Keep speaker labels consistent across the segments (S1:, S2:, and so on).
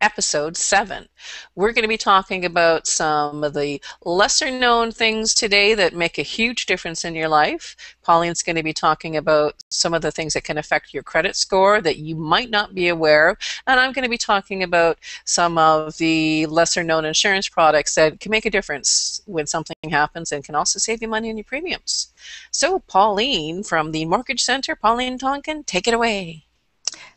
S1: episode 7. We're going to be talking about some of the lesser known things today that make a huge difference in your life. Pauline's going to be talking about some of the things that can affect your credit score that you might not be aware of. And I'm going to be talking about some of the lesser known insurance products that can make a difference when something happens and can also save you money on your premiums. So, Pauline from the Mortgage Center, Pauline Tonkin, take it away.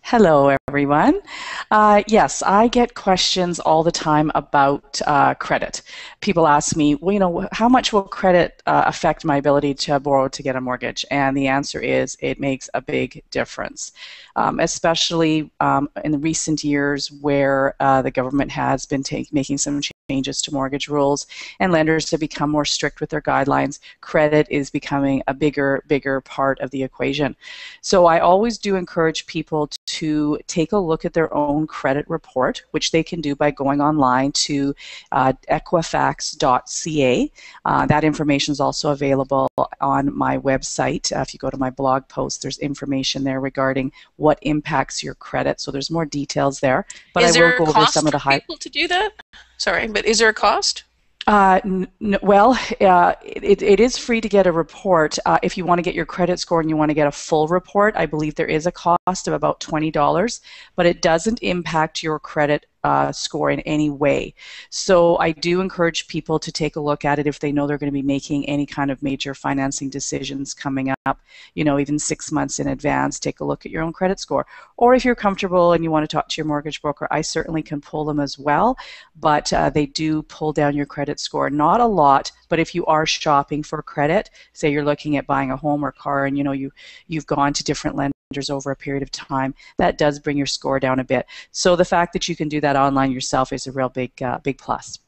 S2: Hello, everyone. Uh, yes, I get questions all the time about uh, credit. People ask me, well, you know, how much will credit uh, affect my ability to borrow to get a mortgage? And the answer is it makes a big difference, um, especially um, in the recent years where uh, the government has been take, making some changes to mortgage rules and lenders have become more strict with their guidelines. Credit is becoming a bigger, bigger part of the equation. So I always do encourage people to take a look at their own credit report, which they can do by going online to uh, equifax.ca. Uh, that information is also available on my website. Uh, if you go to my blog post, there's information there regarding what impacts your credit. So there's more details there.
S1: But is I will go over some of the high. people to do that? Sorry, but is there a cost?
S2: Uh, n- well, uh, it, it is free to get a report. Uh, if you want to get your credit score and you want to get a full report, I believe there is a cost of about $20, but it doesn't impact your credit uh, score in any way. So I do encourage people to take a look at it if they know they're going to be making any kind of major financing decisions coming up, you know, even six months in advance, take a look at your own credit score. Or if you're comfortable and you want to talk to your mortgage broker, I certainly can pull them as well, but uh, they do pull down your credit score. Not a lot, but if you are shopping for credit, say you're looking at buying a home or car and you know you you've gone to different lenders over a period of time, that does bring your score down a bit. So the fact that you can do that online yourself is a real big, uh, big plus.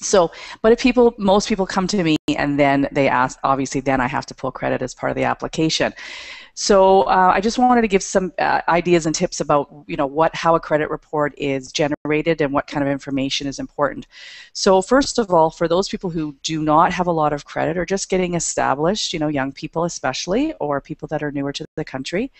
S2: So, but if people, most people come to me and then they ask, obviously, then I have to pull credit as part of the application. So uh, I just wanted to give some uh, ideas and tips about you know what how a credit report is generated and what kind of information is important. So first of all, for those people who do not have a lot of credit or just getting established, you know young people especially or people that are newer to the country,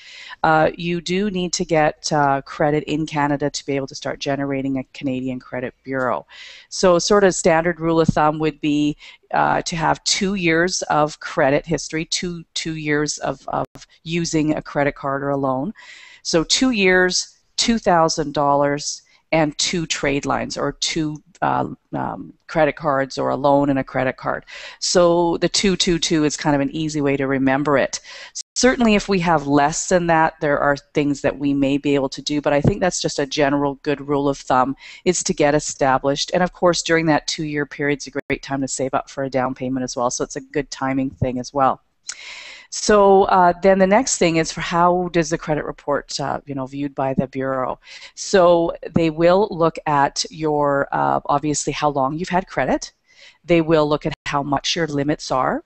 S2: uh, you do need to get uh, credit in Canada to be able to start generating a Canadian credit bureau. So sort of standard rule of thumb would be uh, to have two years of credit history, two two years of, of using a credit card or a loan. So two years, two thousand dollars, and two trade lines or two uh, um, credit cards or a loan and a credit card. So the 222 is kind of an easy way to remember it. Certainly, if we have less than that, there are things that we may be able to do, but I think that's just a general good rule of thumb is to get established. And of course, during that two year period, it's a great time to save up for a down payment as well, so it's a good timing thing as well. So uh, then the next thing is for how does the credit report, uh, you know, viewed by the bureau? So they will look at your uh, obviously how long you've had credit. They will look at how much your limits are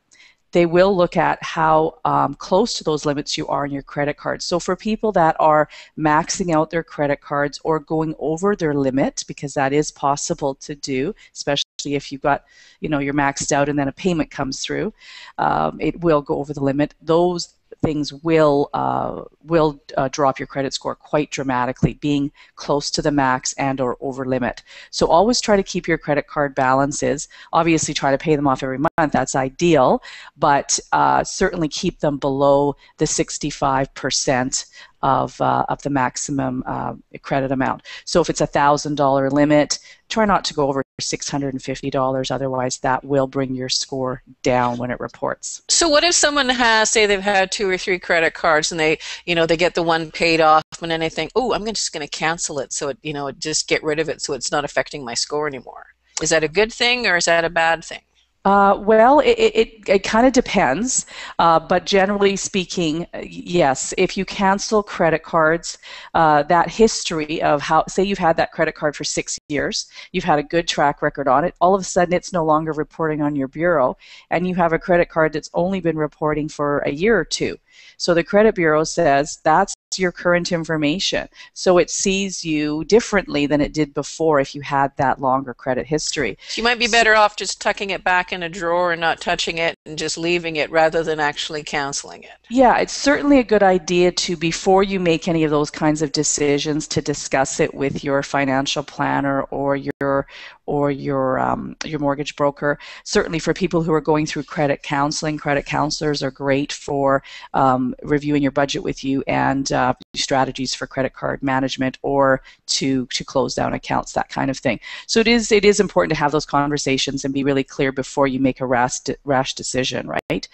S2: they will look at how um, close to those limits you are in your credit cards. So for people that are maxing out their credit cards or going over their limit, because that is possible to do, especially if you've got, you know, you're maxed out and then a payment comes through, um, it will go over the limit. Those things will uh, will uh, drop your credit score quite dramatically, being close to the max and or over limit. So always try to keep your credit card balances. Obviously, try to pay them off every month. That's ideal, but uh, certainly keep them below the 65 percent of, uh, of the maximum uh, credit amount. So if it's a $1,000 limit, try not to go over $650, otherwise that will bring your score down when it reports.
S1: So what if someone has, say they've had two or three credit cards and they, you know, they get the one paid off and then they think, oh, I'm just going to cancel it so it, you know, just get rid of it so it's not affecting my score anymore. Is that a good thing or is that a bad thing?
S2: Uh, well, it, it, it kind of depends, uh, but generally speaking, yes. If you cancel credit cards, uh, that history of how, say you've had that credit card for six years, you've had a good track record on it, all of a sudden it's no longer reporting on your bureau, and you have a credit card that's only been reporting for a year or two. So the credit bureau says that's your current information. So it sees you differently than it did before if you had that longer credit history.
S1: So you might be better off just tucking it back in a drawer and not touching it and just leaving it rather than actually canceling it.
S2: Yeah, it's certainly a good idea to, before you make any of those kinds of decisions, to discuss it with your financial planner or your or your um, your mortgage broker. Certainly, for people who are going through credit counseling, credit counselors are great for um, reviewing your budget with you and uh, strategies for credit card management or to to close down accounts, that kind of thing. So it is it is important to have those conversations and be really clear before you make a rash rash decision, right?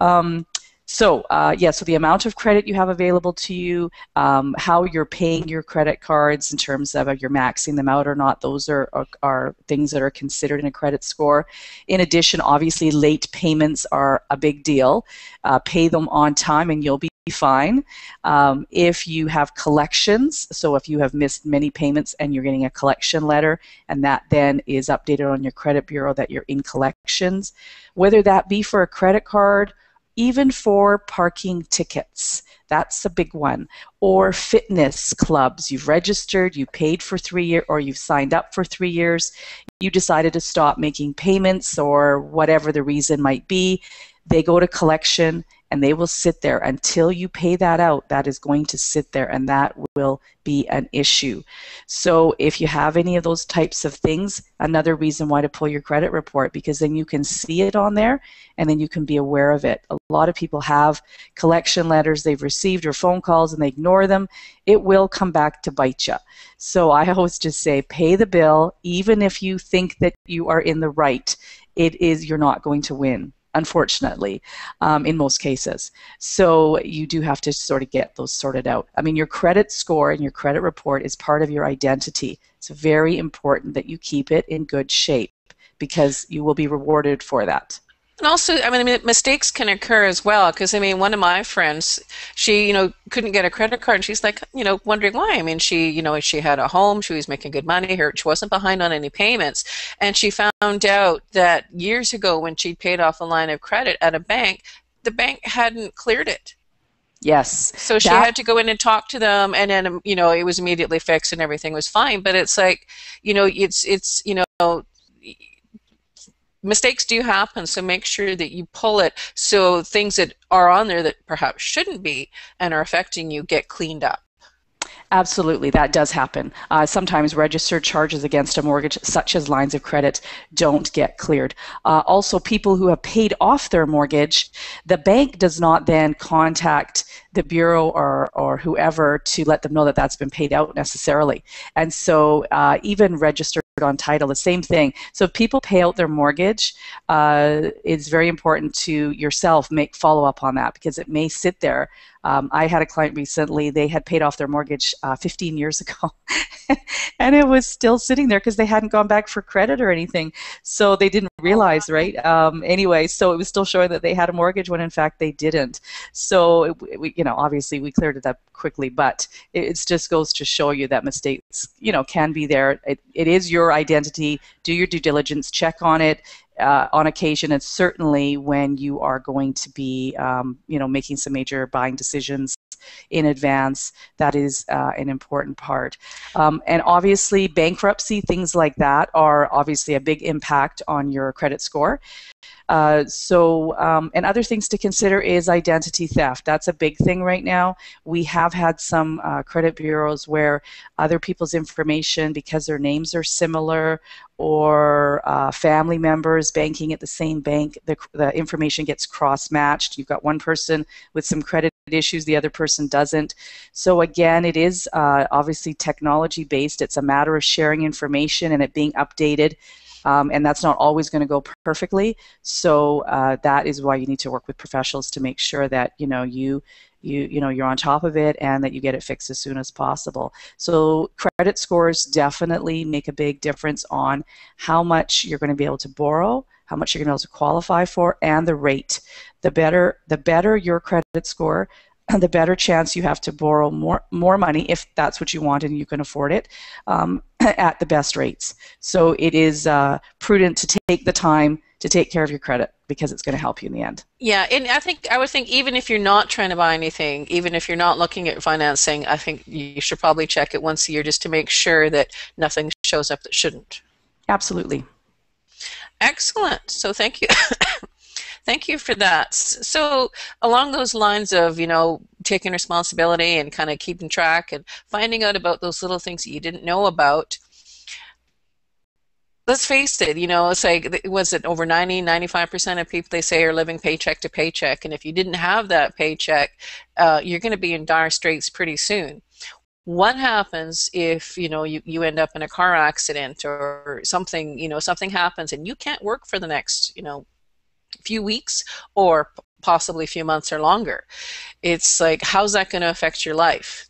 S2: Um, so uh, yeah, so the amount of credit you have available to you, um, how you're paying your credit cards in terms of if you're maxing them out or not, those are, are, are things that are considered in a credit score. In addition, obviously late payments are a big deal. Uh, pay them on time and you'll be fine. Um, if you have collections, so if you have missed many payments and you're getting a collection letter and that then is updated on your credit bureau that you're in collections, whether that be for a credit card even for parking tickets. That's a big one. Or fitness clubs. You've registered, you paid for three years, or you've signed up for three years. You decided to stop making payments, or whatever the reason might be. They go to collection and they will sit there until you pay that out. That is going to sit there and that will be an issue. So if you have any of those types of things, another reason why to pull your credit report because then you can see it on there and then you can be aware of it. A lot of people have collection letters they've received or phone calls and they ignore them. It will come back to bite you. So I always just say pay the bill even if you think that you are in the right. It is you're not going to win unfortunately, um, in most cases. So you do have to sort of get those sorted out. I mean, your credit score and your credit report is part of your identity. It's very important that you keep it in good shape because you will be rewarded for that.
S1: And also, I mean, mistakes can occur as well. Because I mean, one of my friends, she, you know, couldn't get a credit card, and she's like, you know, wondering why. I mean, she, you know, she had a home, she was making good money, her, she wasn't behind on any payments, and she found out that years ago when she'd paid off a line of credit at a bank, the bank hadn't cleared it.
S2: Yes.
S1: So she that, had to go in and talk to them, and then you know it was immediately fixed and everything was fine. But it's like, you know, it's it's you know mistakes do happen so make sure that you pull it so things that are on there that perhaps shouldn't be and are affecting you get cleaned up
S2: Absolutely, that does happen. Uh, sometimes registered charges against a mortgage, such as lines of credit, don't get cleared. Uh, also, people who have paid off their mortgage, the bank does not then contact the bureau or, or whoever to let them know that that's been paid out necessarily. And so, uh, even registered on title, the same thing. So if people pay out their mortgage, uh, it's very important to yourself make follow up on that because it may sit there. Um, I had a client recently; they had paid off their mortgage uh, 15 years ago, and it was still sitting there because they hadn't gone back for credit or anything. So they didn't realize, right? Um, anyway, so it was still showing that they had a mortgage when in fact they didn't. So it, we, you know, obviously we cleared it up quickly, but it, it just goes to show you that mistakes, you know, can be there. It, it is your identity. Do your due diligence. Check on it. Uh, on occasion, and certainly when you are going to be, um, you know, making some major buying decisions in advance. That is uh, an important part. Um, and obviously, bankruptcy, things like that, are obviously a big impact on your credit score. Uh, so, um, and other things to consider is identity theft. That's a big thing right now. We have had some uh, credit bureaus where other people's information, because their names are similar or uh, family members banking at the same bank, the, the information gets cross matched. You've got one person with some credit issues, the other person doesn't. So, again, it is uh, obviously technology based. It's a matter of sharing information and it being updated um, and that's not always going to go perfectly. So uh, that is why you need to work with professionals to make sure that you know you you you know you're on top of it and that you get it fixed as soon as possible. So credit scores definitely make a big difference on how much you're going to be able to borrow, how much you're going to be able to qualify for, and the rate. The better the better your credit score, the better chance you have to borrow more more money if that's what you want and you can afford it um, at the best rates. So it is uh, prudent to take the time to take care of your credit because it's going to help you in the end.
S1: Yeah, and I think I would think even if you're not trying to buy anything, even if you're not looking at financing, I think you should probably check it once a year just to make sure that nothing shows up that shouldn't.
S2: Absolutely.
S1: Excellent. So thank you. Thank you for that. So, along those lines of, you know, taking responsibility and kind of keeping track and finding out about those little things that you didn't know about, let's face it, you know, it's like, was it over 90, 95% of people they say are living paycheck to paycheck? And if you didn't have that paycheck, uh, you're going to be in dire straits pretty soon. What happens if, you know, you, you end up in a car accident or something, you know, something happens and you can't work for the next, you know, few weeks or possibly a few months or longer? It's like, how's that going to affect your life?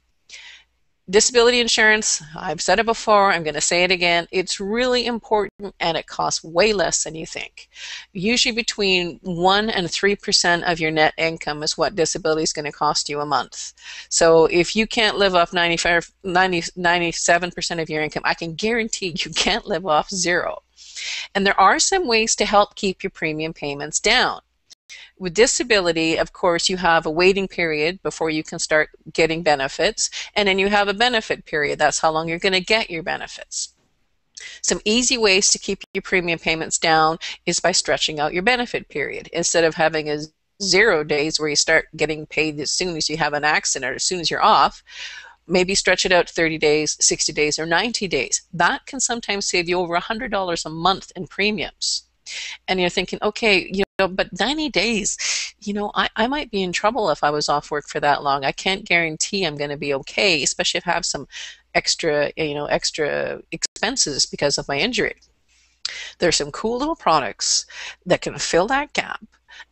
S1: Disability insurance, I've said it before, I'm going to say it again, it's really important and it costs way less than you think. Usually between 1 and 3% of your net income is what disability is going to cost you a month. So if you can't live off 95, 90, 97% of your income, I can guarantee you can't live off zero. And there are some ways to help keep your premium payments down. With disability, of course, you have a waiting period before you can start getting benefits, and then you have a benefit period. That's how long you're going to get your benefits. Some easy ways to keep your premium payments down is by stretching out your benefit period. Instead of having a zero days where you start getting paid as soon as you have an accident or as soon as you're off, maybe stretch it out 30 days, 60 days, or 90 days. That can sometimes save you over $100 a month in premiums. And you're thinking, okay, you know, but 90 days, you know, I, I might be in trouble if I was off work for that long. I can't guarantee I'm going to be okay, especially if I have some extra, you know, extra expenses because of my injury. There's some cool little products that can fill that gap.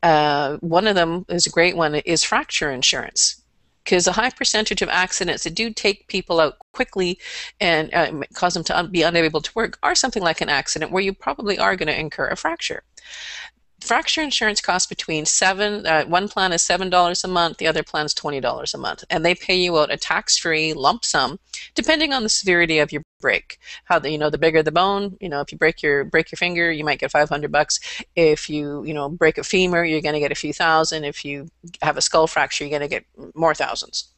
S1: Uh, one of them is a great one is fracture insurance because a high percentage of accidents that do take people out quickly and uh, cause them to un- be unable to work are something like an accident where you probably are going to incur a fracture fracture insurance costs between seven. Uh, one plan is seven dollars a month. The other plan is twenty dollars a month, and they pay you out a tax-free lump sum, depending on the severity of your break. How the you know the bigger the bone, you know if you break your break your finger, you might get five hundred bucks. If you you know break a femur, you're going to get a few thousand. If you have a skull fracture, you're going to get more thousands.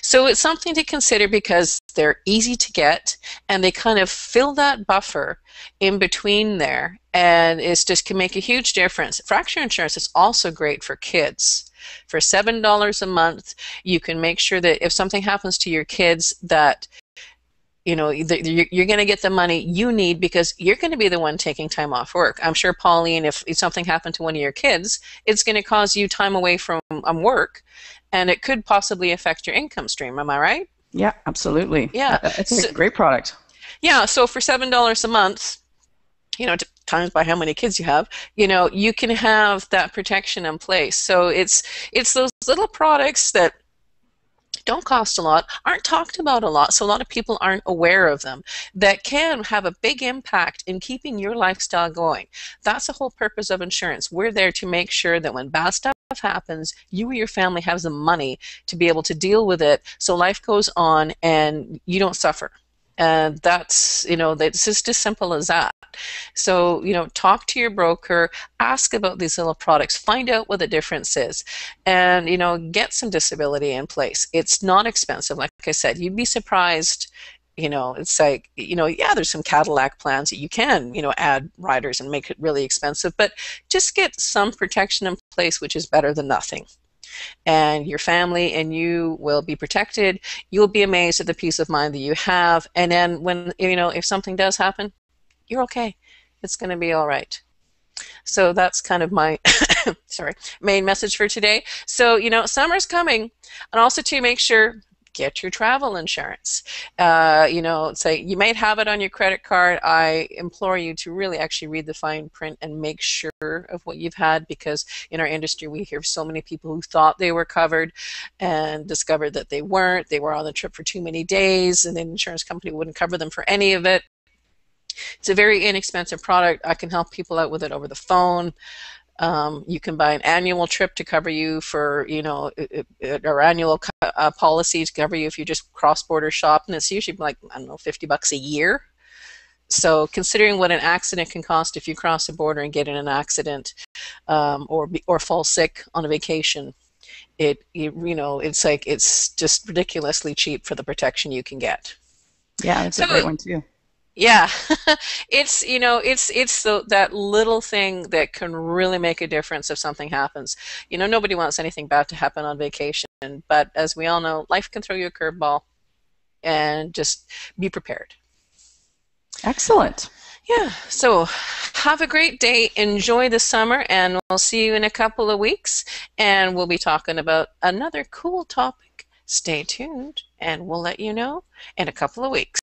S1: So it's something to consider because they're easy to get and they kind of fill that buffer in between there and it just can make a huge difference. Fracture insurance is also great for kids. For $7 a month, you can make sure that if something happens to your kids that you know you're going to get the money you need because you're going to be the one taking time off work. I'm sure pauline if something happened to one of your kids it's going to cause you time away from um, work and it could possibly affect your income stream. Am i right?
S2: Yeah absolutely.
S1: Yeah.
S2: It's so, a great product.
S1: Yeah so for seven dollars a month you know times by how many kids you have you know you can have that protection in place. So it's it's those little products that don't cost a lot, aren't talked about a lot, so a lot of people aren't aware of them, that can have a big impact in keeping your lifestyle going. That's the whole purpose of insurance. We're there to make sure that when bad stuff happens, you or your family has the money to be able to deal with it so life goes on and you don't suffer. And that's, you know, it's just as simple as that. So, you know, talk to your broker, ask about these little products, find out what the difference is, and, you know, get some disability in place. It's not expensive. Like I said, you'd be surprised you know it's like you know yeah there's some cadillac plans that you can you know add riders and make it really expensive but just get some protection in place which is better than nothing and your family and you will be protected. You'll be amazed at the peace of mind that you have. And then when, you know, if something does happen, you're okay. It's going to be all right. So that's kind of my sorry main message for today. So you know, summer's coming, and also to make sure get your travel insurance. Uh, you know, say you might have it on your credit card. I implore you to really actually read the fine print and make sure of what you've had because in our industry we hear so many people who thought they were covered and discovered that they weren't. They were on the trip for too many days and the insurance company wouldn't cover them for any of it. It's a very inexpensive product. I can help people out with it over the phone. Um, you can buy an annual trip to cover you for, you know, or annual uh, policy to cover you if you just cross-border shop, and it's usually like I don't know, 50 bucks a year. so considering what an accident can cost if you cross the border and get in an accident um, or be, or fall sick on a vacation, it, it you know it's like it's just ridiculously cheap for the protection you can get.
S2: Yeah, that's so, a great one too.
S1: Yeah, it's you know it's it's the, that little thing that can really make a difference if something happens. You know nobody wants anything bad to happen on vacation, but as we all know, life can throw you a curveball, and just be prepared.
S2: Excellent.
S1: Yeah. So have a great day. Enjoy the summer, and we'll see you in a couple of weeks. And we'll be talking about another cool topic. Stay tuned, and we'll let you know in a couple of weeks.